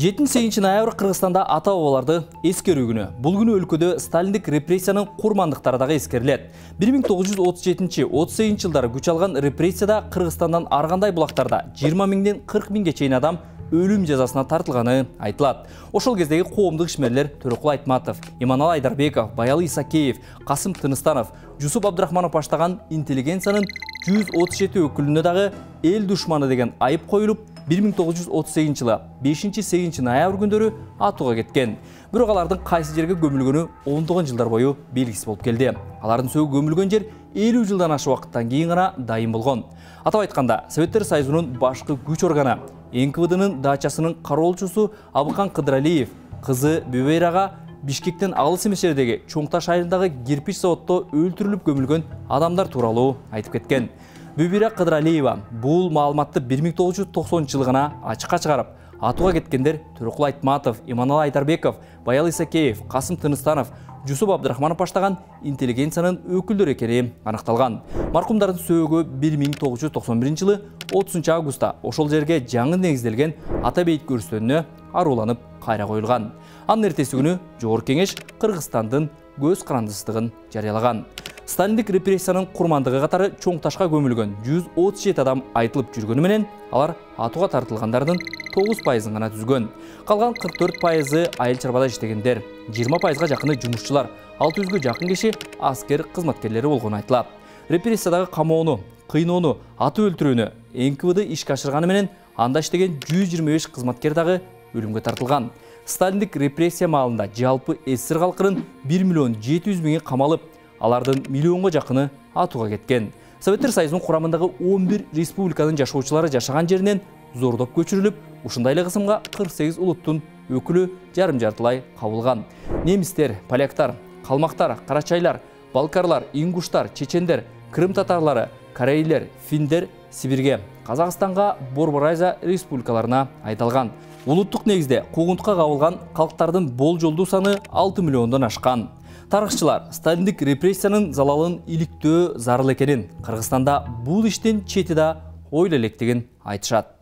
7-8 ноябрь Қырғызстанда ата бабаларды ескерүү күнү. Бұл күнү өлкөдө сталиндик репрессиянын курмандыктары дагы эскерилет. 1937-38 жылдары күч алган репрессияда Кыргызстандан аргандай булактарда 20 миңден 40 миңге адам өлүм жазасына тартылганы айтылат. Ошол кездеги коомдук ишмерлер Төрөкул Айтматов, Иманалы Айдарбеков, Баялы Исакеев, Касым Тыныстанов, Жусуп Абдрахманов баштаган интеллигенциянын 137 өкүлүнө дагы эл душманы деген айып коюлуп, 1938 жылы 5-8 ноябрь күндөрү атууга кеткен. Бирок алардын кайсы жерге көмүлгөнү ондогон жылдар бою белгисиз болуп келди. Алардын сөөгү көмүлгөн жер 50 жылдан ашык убакыттан кийин гана дайын болгон. Атап айтканда, Советтер Союзунун башкы күч органы НКВДнын дачасынын кароолчусу Абыкан Кыдыралиев кызы Бүбейрага Бишкектен алыс Чоңташ айылындагы кирпич өлтүрүлүп көмүлгөн адамдар тууралуу айтып кеткен. Бүбира Кыдыралиева бул маалыматты 1990 жылы гана ачыкка чыгарып, атууга кеткендер Төрөкул Айтматов, Иманалы Айдарбеков, Баял Исакеев, Касым Тыныстанов, Жусуп Абдрахманов баштаган интеллигенциянын өкүлдөрү экени аныкталган. Маркумдардын сөөгү 1991 жылы 30 августта ошол жерге жаңы негизделген ата бейит аруланып кайра коюлган. Анын эртеси күнү Жогорку Кеңеш Кыргызстандын көз карандысыздыгын жарыялаган сталиндик репрессиянын курмандыгы катары чоң ташка көмүлгөн 137 адам айтылып жүргөнү менен алар атууга тартылгандардын 9 пайызын гана түзгөн калган 44 пайызы айыл чарбада иштегендер 20 пайызга жакыны жумушчулар 600гө жакын киши аскер кызматкерлери болгону айтылат репрессиядагы камоону кыйноону атып өлтүрүүнү нквд ишке ашырганы анда иштеген 125 кызматкер дагы өлүмгө тартылган сталиндик репрессия маалында жалпы сср калкынын 1 миллион 700 миңи камалып алардын миллионго жакыны атууга кеткен. Советтер союзунун курамындагы 11 республиканын жашоочулары жашаган жеринен зордоп көчүрүлүп ушундай эле кысымга 48 улуттун өкүлү жарым жартылай кабылган. Немистер поляктар калмактар карачайлар балкарлар ингуштар чечендер крым татарлары корейлер финдер сибирге казакстанга борбор азия республикаларына айдалган. Улуттук негизде куугунтукка кабылган калктардын болжолдуу саны 6 миллиондон ашкан. Тарыхчылар сталиндик репрессиянын залалын иликтөө зарыл экенин кыргызстанда бул иштин чети да электигин айтышат